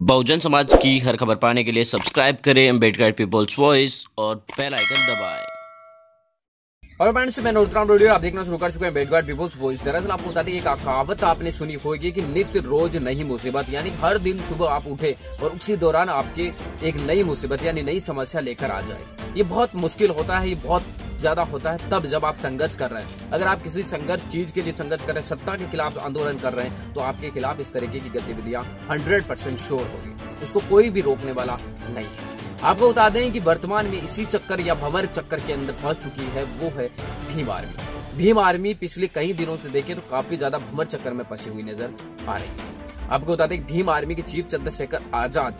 बहुजन समाज की हर खबर पाने के लिए सब्सक्राइब करें अंबेडकर पीपल्स वॉइस और बेल आइकन दबाएँ। और फ्रेंड्स, मैं नोटराम रोडियो आप देखना शुरू कर चुके हैं बेडगार्ड पीपल्स वॉइस। दरअसल आपको बता दें, एक कहावत आपने सुनी होगी कि नित्य रोज नई मुसीबत, यानी हर दिन सुबह आप उठे और उसी दौरान आपके एक नई मुसीबत, यानी नई समस्या लेकर आ जाए। ये बहुत मुश्किल होता है, ये बहुत ज़्यादा होता है, तब जब आप संघर्ष कर रहे हैं। अगर आप किसी संघर्ष, चीज़ के लिए संघर्ष कर रहे हैं, सत्ता के खिलाफ आंदोलन कर रहे हैं तो आपके खिलाफ इस तरीके की गतिविधियाँ हंड्रेड परसेंट श्योर होगी। इसको कोई भी रोकने वाला नहीं है। आपको बता दें कि वर्तमान में इसी चक्कर या भंवर चक्कर के अंदर फंस चुकी है, वो है भीम आर्मी। भीम आर्मी पिछले कई दिनों से देखें तो काफ़ी ज़्यादा भंवर चक्कर में फंसी हुई नज़र आ रही है। आपको बता दें भीम आर्मी के चीफ चंद्रशेखर आज़ाद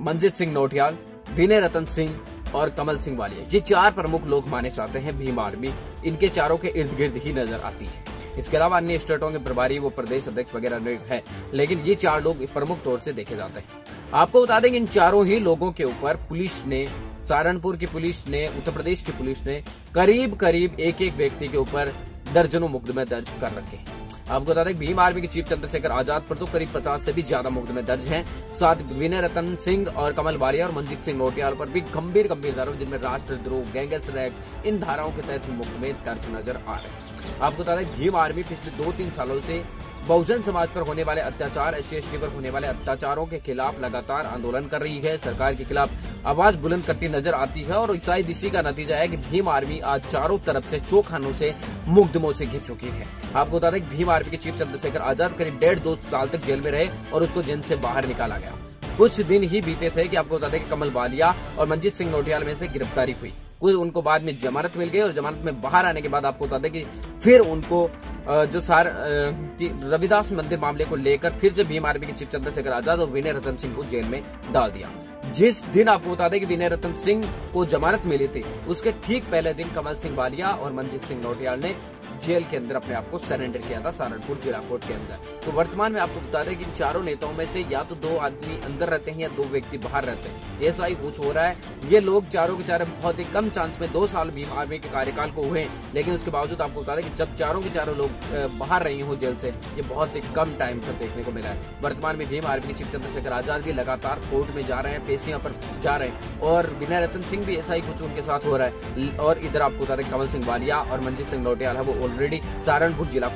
मंजित सिंह नोटियाल, विनय रतन सिंह और कमल सिंह वालिया। ये चार प्रमुख लोग माने जाते हैं भीम आर्मी। इनके चारों के इर्द गिर्द ही नज़र आती है। इसके अलावा अन्य स्टेटों के प्रभारी वो प्रदेश अध्यक्ष वगैरह है, लेकिन ये चार लोग प्रमुख तौर से देखे जाते हैं। आपको बता दें इन चारों ही लोगों के ऊपर पुलिस ने, सहारनपुर की पुलिस ने, उत्तर प्रदेश की पुलिस ने करीब करीब एक एक व्यक्ति के ऊपर दर्जनों मुकदमे दर्ज कर रखे हैं। आपको बता दें भीम आर्मी के चीफ चंद्रशेखर आज़ाद पर तो करीब पचास से भी ज़्यादा मुकदमे दर्ज हैं। साथ विनय रतन सिंह और कमल बारिया और मनजीत सिंह नोटियाल पर भी गंभीर गंभीर धाराओं जिनमें राष्ट्रद्रोह गैंगस रैक इन धाराओं के तहत मुकदमे दर्ज नज़र आ रहे हैं। आपको बता दें भीम आर्मी पिछले दो तीन सालों से बहुजन समाज पर होने वाले अत्याचार एस सी पर होने वाले अत्याचारों के खिलाफ लगातार आंदोलन कर रही है। सरकार के खिलाफ आवाज़ बुलंद करती नज़र आती है और शायद इसी का नतीजा है कि भीम आर्मी आज चारों तरफ़ से चौखानों से मुकदमों से घिर चुकी है। आपको बता दें भीम आर्मी के चीफ चंद्रशेखर आज़ाद करीब डेढ़ दो साल तक जेल में रहे और उसको जेल से बाहर निकाला गया। कुछ दिन ही बीते थे कि आपको बता दें कि कमल बालिया और मंजीत सिंह नोटियाल में से गिरफ्तारी हुई। कुछ उनको बाद में जमानत मिल गई और जमानत में बाहर आने के बाद आपको बता दें कि फिर उनको जो सार रविदास मंदिर मामले को लेकर फिर से भीम आर्मी के चीफ चंद्रशेखर आज़ाद और विनय रतन सिंह को जेल में डाल दिया। जिस दिन आपको बता दें कि विनय रतन सिंह को जमानत मिली थी, उसके ठीक पहले दिन कमल सिंह वालिया और मनजीत सिंह नोटियाल ने जेल के अंदर अपने आप को सरेंडर किया था सहारनपुर जिला कोर्ट के अंदर। तो वर्तमान में आपको बता दें कि इन चारों नेताओं में से या तो दो आदमी अंदर रहते हैं या दो व्यक्ति बाहर रहते हैं। ऐसा ही कुछ हो रहा है। ये लोग चारों के चारों बहुत ही कम चांस में दो साल भीम आर्मी के कार्यकाल को हुए लेकिन उसके बावजूद आपको बता दें कि जब चारों के चारों लोग बाहर रही हो जेल से, ये बहुत ही कम टाइम तक देखने को मिला है। वर्तमान में भीम आर्मी के चीफ चंद्रशेखर आज़ाद भी लगातार कोर्ट में जा रहे हैं, पेशियाँ पर जा रहे हैं। और विनय रतन सिंह भी ऐसा ही कुछ उनके साथ हो रहा है। और इधर आपको बता दें कमल सिंह वालिया और मंजीत सिंह नोटियाल है, वो ऑलरेडी सहारनपुर जिला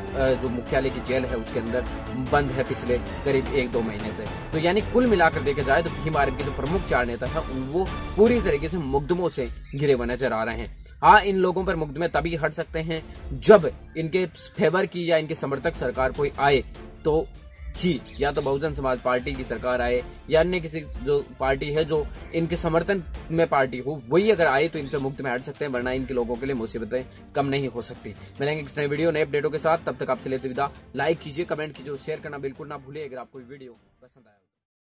जो मुख्यालय की जेल है, उसके अंदर बंद है पिछले करीब एक दो महीने से। तो यानी कुल मिलाकर देखा जाए तो भीम आर्मी के जो प्रमुख चार नेता है, वो पूरी तरीके से मुकदमों से घिरे हुए नज़र आ रहे हैं। हाँ इन लोगों पर मुकदमे तभी हट सकते हैं जब इनके फेवर की या इनके समर्थक सरकार कोई आए तो ही या तो बहुजन समाज पार्टी की सरकार आए, या अन्य किसी जो पार्टी है जो इनके समर्थन में पार्टी हो, वही अगर आए तो इन पर मुक्त में हट सकते हैं, वरना इनके लोगों के लिए मुसीबतें कम नहीं हो सकती। मिलेंगे किसी नए वीडियो, नए अपडेटों के साथ, तब तक आपसे लेते विदा। लाइक कीजिए कमेंट कीजिए शेयर करना बिल्कुल ना भूलिए। अगर आपको वीडियो पसंद आया